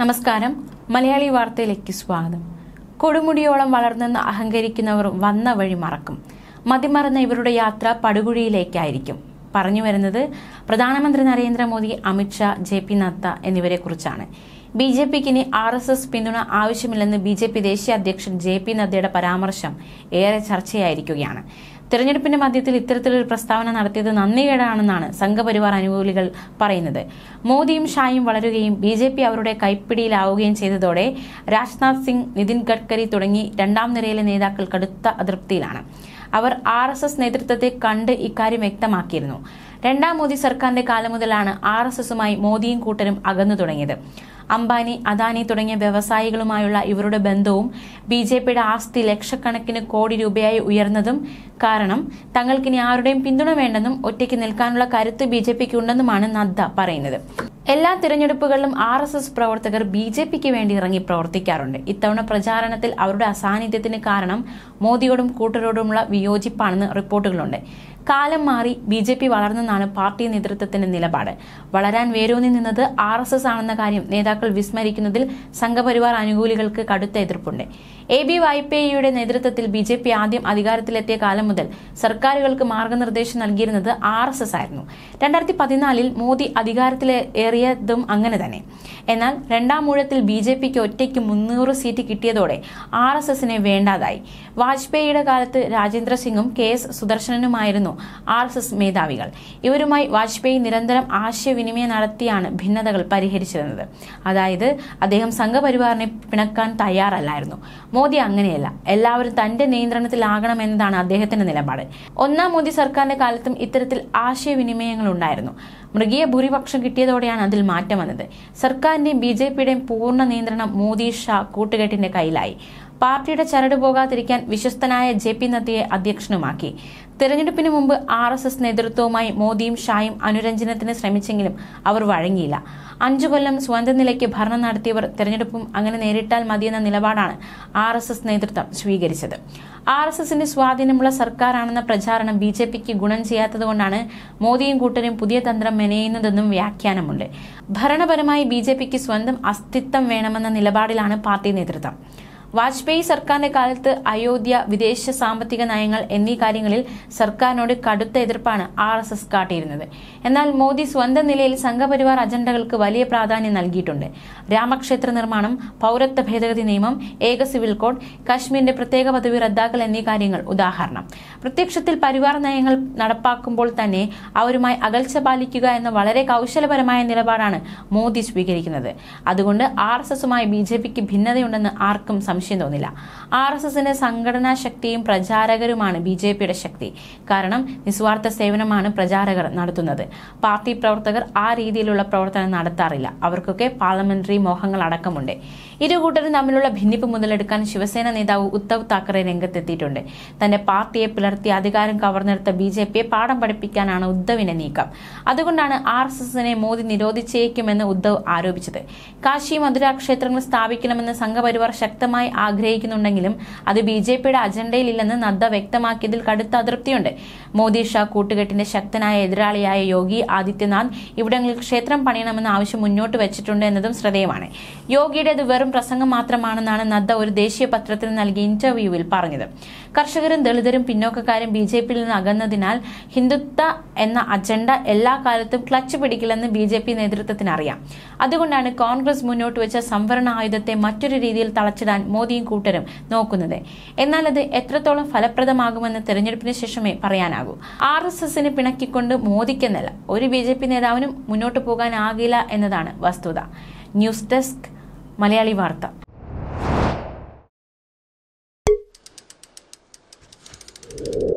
നമസ്കാരം. മലയാളി വാർത്തയിലേക്ക് സ്വാഗതം. കൊടുമുടിയോളം വളർന്നെന്ന് അഹങ്കരിക്കുന്നവർ വന്ന വഴി മറക്കും. മതിമറന്ന ഇവരുടെ യാത്ര പടുകുഴിയിലേക്കായിരിക്കും. പറഞ്ഞു വരുന്നത് പ്രധാനമന്ത്രി നരേന്ദ്രമോദി അമിത്ഷാ ജെ പി നദ്ദ എന്നിവരെ കുറിച്ചാണ് ബി ജെ പിക്ക് ഇനി ആർ എസ് എസ് പിന്തുണ ആവശ്യമില്ലെന്ന് ബി ജെ പി ദേശീയ അധ്യക്ഷൻ ജെ പി നദ്ദയുടെ പരാമർശം ഏറെ ചർച്ചയായിരിക്കുകയാണ്. തെരഞ്ഞെടുപ്പിന്റെ മധ്യത്തിൽ ഇത്തരത്തിലൊരു പ്രസ്താവന നടത്തിയത് നന്ദികേടാണെന്നാണ് സംഘപരിവാർ അനുകൂലികൾ പറയുന്നത്. മോദിയും ഷായും വളരുകയും ബി ജെ പി അവരുടെ കൈപ്പിടിയിലാവുകയും ചെയ്തതോടെ രാജ്നാഥ് സിംഗ് നിതിൻ ഗഡ്കരി തുടങ്ങി രണ്ടാം നിരയിലെ നേതാക്കൾ കടുത്ത അതൃപ്തിയിലാണ്. അവർ ആർ എസ് എസ് നേതൃത്വത്തെ കണ്ട് ഇക്കാര്യം വ്യക്തമാക്കിയിരുന്നു. രണ്ടാം മോദി സർക്കാരിന്റെ കാലം മുതലാണ് ആർ എസ് എസുമായി മോദിയും കൂട്ടരും അകന്നു തുടങ്ങിയത്. അംബാനി അദാനി തുടങ്ങിയ വ്യവസായികളുമായുള്ള ഇവരുടെ ബന്ധവും ബി ജെ പിയുടെ ആസ്തി ലക്ഷക്കണക്കിന് കോടി രൂപയായി ഉയർന്നതും കാരണം തങ്ങൾക്കിനി ആരുടെയും പിന്തുണ വേണ്ടെന്നും ഒറ്റയ്ക്ക് നിൽക്കാനുള്ള കരുത്ത് ബി ജെ പിക്ക് ഉണ്ടെന്നുമാണ് നദ്ദ പറയുന്നത്. എല്ലാ തിരഞ്ഞെടുപ്പുകളിലും ആർ എസ് എസ് പ്രവർത്തകർ ബി ജെ പിക്ക് വേണ്ടി ഇറങ്ങി പ്രവർത്തിക്കാറുണ്ട്. ഇത്തവണ പ്രചാരണത്തിൽ അവരുടെ അസാന്നിധ്യത്തിന് കാരണം മോദിയോടും കൂട്ടരോടുമുള്ള വിയോജിപ്പാണെന്ന് റിപ്പോർട്ടുകളുണ്ട്. കാലം മാറി ബി ജെ പി വളർന്നെന്നാണ് പാർട്ടി നേതൃത്വത്തിന്റെ നിലപാട്. വളരാൻ വേരൂന്നി നിന്നത് ആർ എസ് എസ് ആണെന്ന കാര്യം നേതാക്കൾ വിസ്മരിക്കുന്നതിൽ സംഘപരിവാർ അനുകൂലികൾക്ക് കടുത്ത എതിർപ്പുണ്ട്. എ ബി വായ്പേയിയുടെ നേതൃത്വത്തിൽ ബി ജെ പി ആദ്യം അധികാരത്തിലെത്തിയ കാലം മുതൽ സർക്കാരുകൾക്ക് മാർഗനിർദ്ദേശം നൽകിയിരുന്നത് ആർ എസ് എസ് ആയിരുന്നു. രണ്ടായിരത്തി പതിനാലിൽ മോദി അധികാരത്തിലേറിയതും അങ്ങനെ തന്നെ. എന്നാൽ രണ്ടാം ഊഴത്തിൽ ബി ജെ പിക്ക് ഒറ്റയ്ക്ക് മുന്നൂറ് സീറ്റ് കിട്ടിയതോടെ ആർ എസ് എസിനെ വേണ്ടാതായി. വാജ്പേയിയുടെ കാലത്ത് രാജേന്ദ്ര സിംഗും കെ എസ് സുദർശനനുമായിരുന്നു ആർ എസ് എസ് മേധാവികൾ. ഇവരുമായി വാജ്പേയി നിരന്തരം ആശയവിനിമയം നടത്തിയാണ് ഭിന്നതകൾ പരിഹരിച്ചിരുന്നത്. അതായത് അദ്ദേഹം സംഘപരിവാറിനെ പിണക്കാൻ തയ്യാറല്ലായിരുന്നു. മോദി അങ്ങനെയല്ല. എല്ലാവരും തന്റെ നിയന്ത്രണത്തിലാകണമെന്നതാണ് അദ്ദേഹത്തിന്റെ നിലപാട്. ഒന്നാം മോദി സർക്കാരിന്റെ കാലത്തും ഇത്തരത്തിൽ ആശയവിനിമയങ്ങൾ ഉണ്ടായിരുന്നു. മൃഗീയ ഭൂരിപക്ഷം കിട്ടിയതോടെയാണ് അതിൽ മാറ്റം വന്നത്. സർക്കാരിന്റെയും ബി ജെ പിയുടെയും പൂർണ നിയന്ത്രണം മോദി ഷാ കൂട്ടുകെട്ടിന്റെ കയ്യിലായി. പാർട്ടിയുടെ ചരട് പോകാതിരിക്കാൻ വിശ്വസ്തനായ ജെ പി നദ്ദയെ അധ്യക്ഷനുമാക്കി. തെരഞ്ഞെടുപ്പിന് മുമ്പ് ആർ എസ് എസ് നേതൃത്വവുമായി മോദിയും ഷായും അനുരഞ്ജനത്തിന് ശ്രമിച്ചെങ്കിലും അവർ വഴങ്ങിയില്ല. അഞ്ചു കൊല്ലം സ്വന്തം നിലയ്ക്ക് ഭരണം നടത്തിയവർ തെരഞ്ഞെടുപ്പും അങ്ങനെ നേരിട്ടാൽ മതിയെന്ന നിലപാടാണ് ആർ എസ് എസ് നേതൃത്വം സ്വീകരിച്ചത്. ആർ എസ് എസിന്റെ സ്വാധീനമുള്ള സർക്കാരാണെന്ന പ്രചാരണം ബി ജെ പിക്ക് ഗുണം ചെയ്യാത്തതുകൊണ്ടാണ് മോദിയും കൂട്ടരും പുതിയ തന്ത്രം മെനയുന്നതെന്നും വ്യാഖ്യാനമുണ്ട്. ഭരണപരമായി ബി ജെ പിക്ക് സ്വന്തം അസ്തിത്വം വേണമെന്ന നിലപാടിലാണ് പാർട്ടി നേതൃത്വം. വാജ്പേയി സർക്കാരിന്റെ കാലത്ത് അയോധ്യ വിദേശ സാമ്പത്തിക നയങ്ങൾ എന്നീ കാര്യങ്ങളിൽ സർക്കാരിനോട് കടുത്ത എതിർപ്പാണ് ആർ എസ് എസ് കാട്ടിയിരുന്നത്. എന്നാൽ മോദി സ്വന്തം നിലയിൽ സംഘപരിവാർ അജണ്ടകൾക്ക് വലിയ പ്രാധാന്യം നൽകിയിട്ടുണ്ട്. രാമക്ഷേത്ര നിർമ്മാണം പൗരത്വ ഭേദഗതി നിയമം ഏക സിവിൽ കോഡ് കാശ്മീരിന്റെ പ്രത്യേക പദവി റദ്ദാക്കൽ എന്നീ കാര്യങ്ങൾ ഉദാഹരണം. പ്രത്യക്ഷത്തിൽ പരിവാർ നയങ്ങൾ നടപ്പാക്കുമ്പോൾ തന്നെ അവരുമായി അകൽച്ച പാലിക്കുക എന്ന വളരെ കൗശലപരമായ നിലപാടാണ് മോദി സ്വീകരിക്കുന്നത്. അതുകൊണ്ട് ആർ എസ് എസുമായി ബി ജെ പിക്ക് ഭിന്നതയുണ്ടെന്ന് ആർക്കും സംശയം തോന്നില്ല. ആർ എസ് എസിന്റെ സംഘടനാ ശക്തിയും പ്രചാരകരുമാണ് ബി ജെ പിയുടെ ശക്തി. കാരണം നിസ്വാർത്ഥ സേവനമാണ് പ്രചാരകർ നടത്തുന്നത്. പാർട്ടി പ്രവർത്തകർ ആ രീതിയിലുള്ള പ്രവർത്തനം നടത്താറില്ല. അവർക്കൊക്കെ പാർലമെന്ററി മോഹങ്ങൾ അടക്കമുണ്ട്. ഇരു കൂട്ടരും തമ്മിലുള്ള ഭിന്നിപ്പ് മുതലെടുക്കാൻ ശിവസേന നേതാവ് ഉദ്ധവ് താക്കറെ രംഗത്തെത്തിയിട്ടുണ്ട്. തന്റെ പാർട്ടിയെ പിളർത്തി അധികാരം കവർന്നെടുത്ത ബി ജെ പിയെ പാഠം പഠിപ്പിക്കാനാണ് ഉദ്ധവിന്റെ നീക്കം. അതുകൊണ്ടാണ് ആർ എസ് എസിനെ മോദി നിരോധിച്ചേക്കുമെന്ന് ഉദ്ധവ് ആരോപിച്ചത്. കാശി മധുര ക്ഷേത്രങ്ങൾ സ്ഥാപിക്കണമെന്ന് സംഘപരിവാർ ശക്തമായി ആഗ്രഹിക്കുന്നുണ്ടെങ്കിലും അത് ബി ജെ പിയുടെ അജണ്ടയിലില്ലെന്ന് നദ്ദ വ്യക്തമാക്കിയതിൽ കടുത്ത അതൃപ്തിയുണ്ട്. മോദി ഷാ കൂട്ടുകെട്ടിന്റെ ശക്തനായ എതിരാളിയായ യോഗി ആദിത്യനാഥ് ഇവിടങ്ങളിൽ ക്ഷേത്രം പണിയണമെന്ന ആവശ്യം മുന്നോട്ട് വെച്ചിട്ടുണ്ട് എന്നതും ശ്രദ്ധേയമാണ്. യോഗിയുടെ അത് വെറും പ്രസംഗം മാത്രമാണെന്നാണ് നദ്ദ ഒരു ദേശീയ പത്രത്തിന് നൽകിയ ഇന്റർവ്യൂവിൽ പറഞ്ഞത്. കർഷകരും ദളിതരും പിന്നോക്കക്കാരും ബി ജെ പിയിൽ നിന്ന് അകന്നതിനാൽ ഹിന്ദുത്വ എന്ന അജണ്ട എല്ലാ കാലത്തും ക്ലച്ച് പിടിക്കില്ലെന്ന് ബി ജെ പി നേതൃത്വത്തിനറിയാം അതുകൊണ്ടാണ് കോൺഗ്രസ് മുന്നോട്ട് വെച്ച സംവരണ ആയുധത്തെ മറ്റൊരു രീതിയിൽ തളച്ചിടാൻ മോദിയും കൂട്ടരും നോക്കുന്നത്. എന്നാൽ അത് എത്രത്തോളം ഫലപ്രദമാകുമെന്ന് തെരഞ്ഞെടുപ്പിന് ശേഷമേ പറയാനാകൂ. ആർ എസ് എസിനെ പിണക്കിക്കൊണ്ട് മോദിക്കെന്നല്ല ഒരു ബി ജെ പി നേതാവിനും മുന്നോട്ട് പോകാനാകില്ല എന്നതാണ് വസ്തുത. ന്യൂസ് ഡെസ്ക് മലയാളി വാർത്ത. you